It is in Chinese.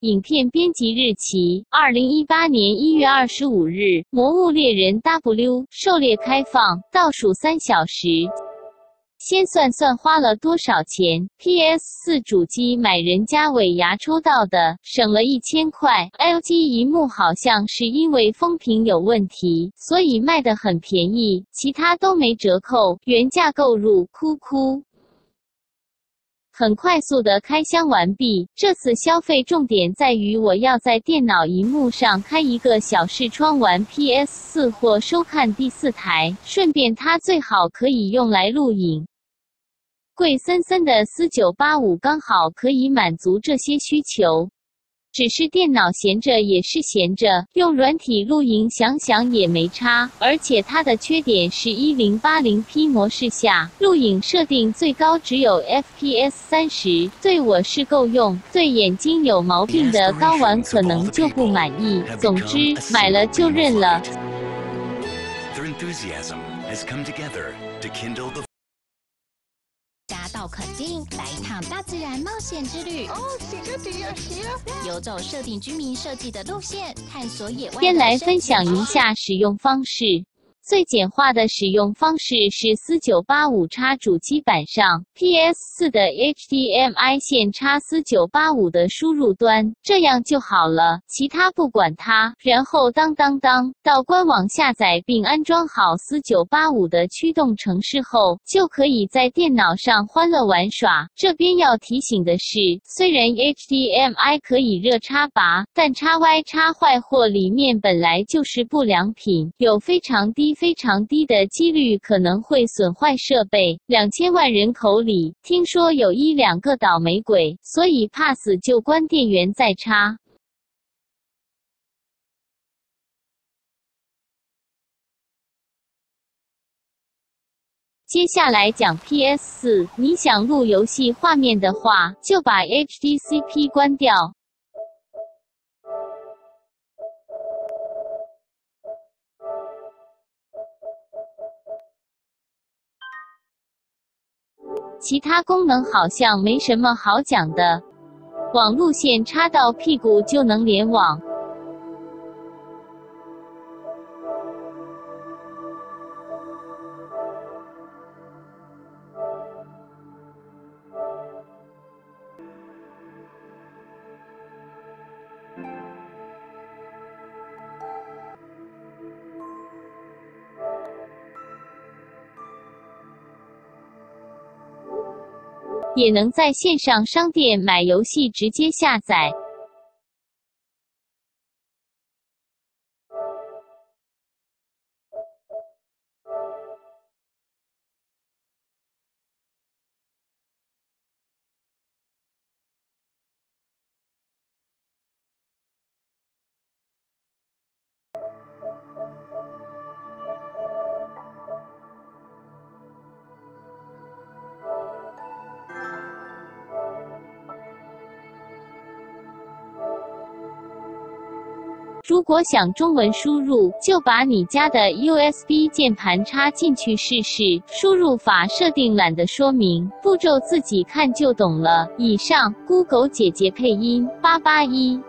影片编辑日期：二零一八年一月二十五日，《魔物猎人 W》狩猎开放，倒数三小时。先算算花了多少钱？PS 四主机买人家尾牙抽到的，省了一千块。LG 一幕好像是因为风评有问题，所以卖的很便宜，其他都没折扣，原价购入，哭哭。很快速的开箱完毕。这次消费重点在于，我要在电脑荧幕上开一个小视窗玩 PS 四或收看第四台，顺便它最好可以用来录影。贵森森的四九八五刚好可以满足这些需求。只是电脑闲着也是闲着，用软体录影想想也没差。而且它的缺点是一零八零 P 模式下录影设定最高只有 FPS 三十，对我是够用，对眼睛有毛病的高玩可能就不满意。总之，买了就认了。到垦丁来一趟大自然冒险之旅，游走设定居民设计的路线，探索野外。先来分享一下使用方式。最简化的使用方式是四九八五插主机板上 PS 四的 HDMI 线插四九八五的输入端，这样就好了，其他不管它。然后当当当到官网下载并安装好四九八五的驱动程式后，就可以在电脑上欢乐玩耍。这边要提醒的是，虽然 HDMI 可以热插拔，但插歪插坏或里面本来就是不良品，有非常低。非常低的几率可能会损坏设备。两千万人口里，听说有一两个倒霉鬼，所以怕死就关电源再插。接下来讲 PS 四，你想录游戏画面的话，就把 HDCP 关掉。其他功能好像没什么好讲的，网路线插到屁股就能联网。也能在线上商店买游戏，直接下载。如果想中文输入，就把你家的 USB 键盘插进去试试。输入法设定懒得说明，步骤自己看就懂了。以上，Google 姐姐配音八八一。